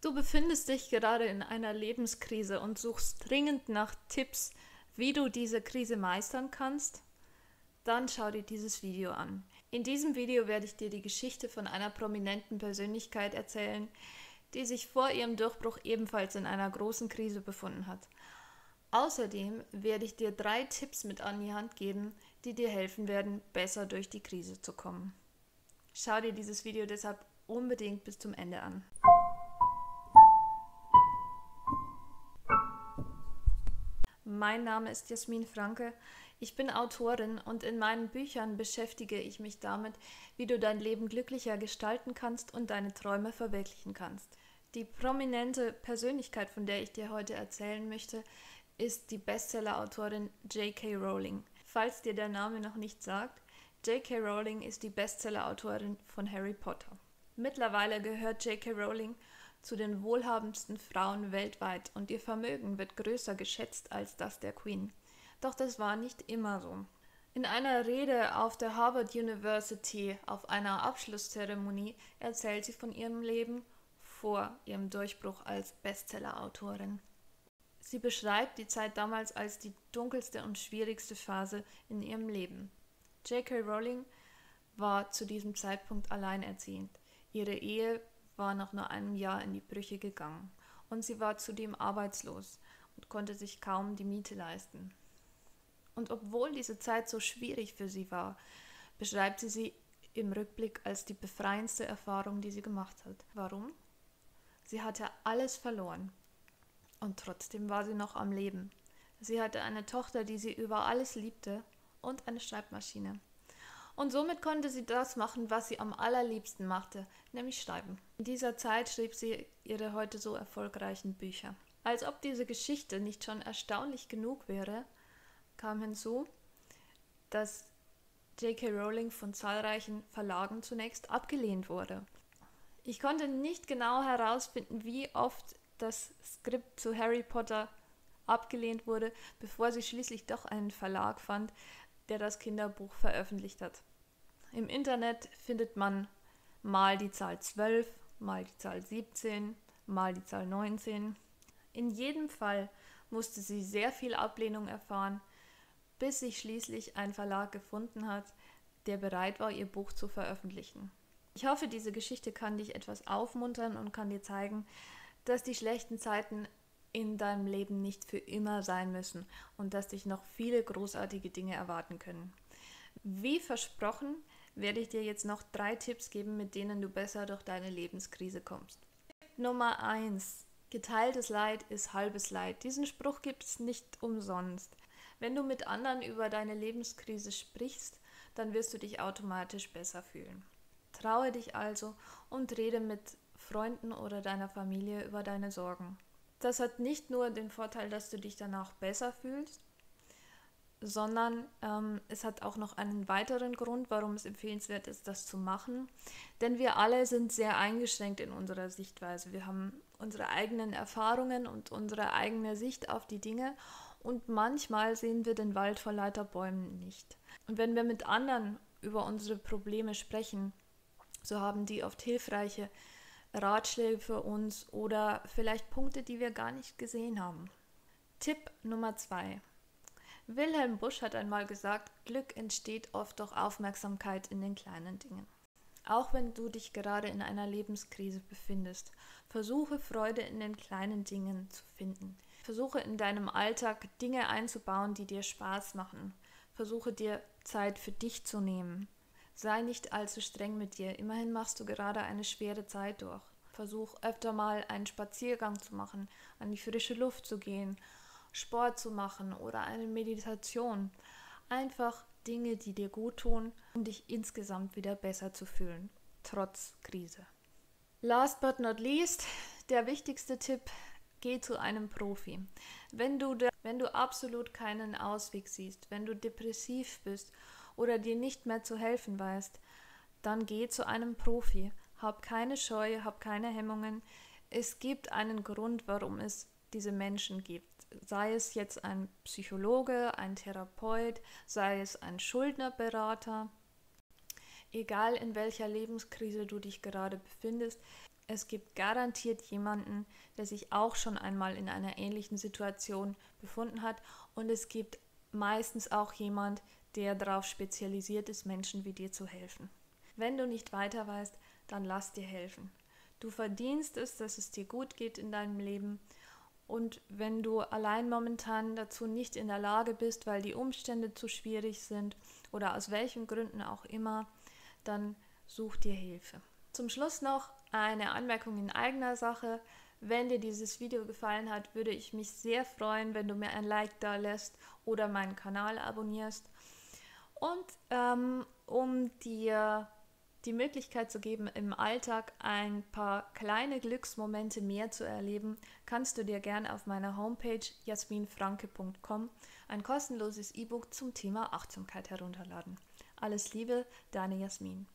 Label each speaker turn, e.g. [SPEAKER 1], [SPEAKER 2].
[SPEAKER 1] Du befindest dich gerade in einer Lebenskrise und suchst dringend nach Tipps, wie du diese Krise meistern kannst? Dann schau dir dieses Video an. In diesem Video werde ich dir die Geschichte von einer prominenten Persönlichkeit erzählen, die sich vor ihrem Durchbruch ebenfalls in einer großen Krise befunden hat. Außerdem werde ich dir drei Tipps mit an die Hand geben, die dir helfen werden, besser durch die Krise zu kommen. Schau dir dieses Video deshalb unbedingt bis zum Ende an. Mein Name ist Jasmin Franke. Ich bin Autorin und in meinen Büchern beschäftige ich mich damit, wie du dein Leben glücklicher gestalten kannst und deine Träume verwirklichen kannst. Die prominente Persönlichkeit, von der ich dir heute erzählen möchte, ist die Bestseller-Autorin J.K. Rowling. Falls dir der Name noch nicht sagt, J.K. Rowling ist die Bestseller-Autorin von Harry Potter. Mittlerweile gehört J.K. Rowling zu den wohlhabendsten Frauen weltweit und ihr Vermögen wird größer geschätzt als das der Queen. Doch das war nicht immer so. In einer Rede auf der Harvard University auf einer Abschlusszeremonie erzählt sie von ihrem Leben vor ihrem Durchbruch als Bestsellerautorin. Sie beschreibt die Zeit damals als die dunkelste und schwierigste Phase in ihrem Leben. J.K. Rowling war zu diesem Zeitpunkt alleinerziehend. Ihre Ehe war nach nur einem Jahr in die Brüche gegangen und sie war zudem arbeitslos und konnte sich kaum die Miete leisten. Und obwohl diese Zeit so schwierig für sie war, beschreibt sie sie im Rückblick als die befreiendste Erfahrung, die sie gemacht hat. Warum? Sie hatte alles verloren und trotzdem war sie noch am Leben. Sie hatte eine Tochter, die sie über alles liebte und eine Schreibmaschine. Und somit konnte sie das machen, was sie am allerliebsten machte, nämlich schreiben. In dieser Zeit schrieb sie ihre heute so erfolgreichen Bücher. Als ob diese Geschichte nicht schon erstaunlich genug wäre, kam hinzu, dass J.K. Rowling von zahlreichen Verlagen zunächst abgelehnt wurde. Ich konnte nicht genau herausfinden, wie oft das Skript zu Harry Potter abgelehnt wurde, bevor sie schließlich doch einen Verlag fand, der das Kinderbuch veröffentlicht hat. Im Internet findet man mal die Zahl 12, mal die Zahl 17, mal die Zahl 19. In jedem Fall musste sie sehr viel Ablehnung erfahren, bis sich schließlich ein Verlag gefunden hat, der bereit war, ihr Buch zu veröffentlichen. Ich hoffe, diese Geschichte kann dich etwas aufmuntern und kann dir zeigen, dass die schlechten Zeiten in deinem Leben nicht für immer sein müssen und dass dich noch viele großartige Dinge erwarten können. Wie versprochen, werde ich dir jetzt noch drei Tipps geben, mit denen du besser durch deine Lebenskrise kommst. Nummer 1. Geteiltes Leid ist halbes Leid. Diesen Spruch gibt es nicht umsonst. Wenn du mit anderen über deine Lebenskrise sprichst, dann wirst du dich automatisch besser fühlen. Traue dich also und rede mit Freunden oder deiner Familie über deine Sorgen. Das hat nicht nur den Vorteil, dass du dich danach besser fühlst, sondern ähm, es hat auch noch einen weiteren Grund, warum es empfehlenswert ist, das zu machen. Denn wir alle sind sehr eingeschränkt in unserer Sichtweise. Wir haben unsere eigenen Erfahrungen und unsere eigene Sicht auf die Dinge und manchmal sehen wir den Wald vor lauter Bäumen nicht. Und wenn wir mit anderen über unsere Probleme sprechen, so haben die oft hilfreiche Ratschläge für uns oder vielleicht Punkte, die wir gar nicht gesehen haben. Tipp Nummer zwei. Wilhelm Busch hat einmal gesagt, Glück entsteht oft durch Aufmerksamkeit in den kleinen Dingen. Auch wenn du dich gerade in einer Lebenskrise befindest, versuche Freude in den kleinen Dingen zu finden. Versuche in deinem Alltag Dinge einzubauen, die dir Spaß machen. Versuche dir Zeit für dich zu nehmen. Sei nicht allzu streng mit dir. Immerhin machst du gerade eine schwere Zeit durch. Versuch öfter mal einen Spaziergang zu machen, an die frische Luft zu gehen Sport zu machen oder eine Meditation. Einfach Dinge, die dir gut tun, um dich insgesamt wieder besser zu fühlen, trotz Krise. Last but not least, der wichtigste Tipp, geh zu einem Profi. Wenn du, wenn du absolut keinen Ausweg siehst, wenn du depressiv bist oder dir nicht mehr zu helfen weißt, dann geh zu einem Profi. Hab keine Scheu, hab keine Hemmungen. Es gibt einen Grund, warum es diese Menschen gibt sei es jetzt ein Psychologe, ein Therapeut, sei es ein Schuldnerberater, egal in welcher Lebenskrise du dich gerade befindest, es gibt garantiert jemanden, der sich auch schon einmal in einer ähnlichen Situation befunden hat und es gibt meistens auch jemand, der darauf spezialisiert ist, Menschen wie dir zu helfen. Wenn du nicht weiter weißt, dann lass dir helfen. Du verdienst es, dass es dir gut geht in deinem Leben. Und wenn du allein momentan dazu nicht in der Lage bist, weil die Umstände zu schwierig sind oder aus welchen Gründen auch immer, dann such dir Hilfe. Zum Schluss noch eine Anmerkung in eigener Sache. Wenn dir dieses Video gefallen hat, würde ich mich sehr freuen, wenn du mir ein Like da lässt oder meinen Kanal abonnierst. Und ähm, um dir die Möglichkeit zu geben, im Alltag ein paar kleine Glücksmomente mehr zu erleben, kannst du dir gerne auf meiner Homepage jasminfranke.com ein kostenloses E-Book zum Thema Achtsamkeit herunterladen. Alles Liebe, deine Jasmin.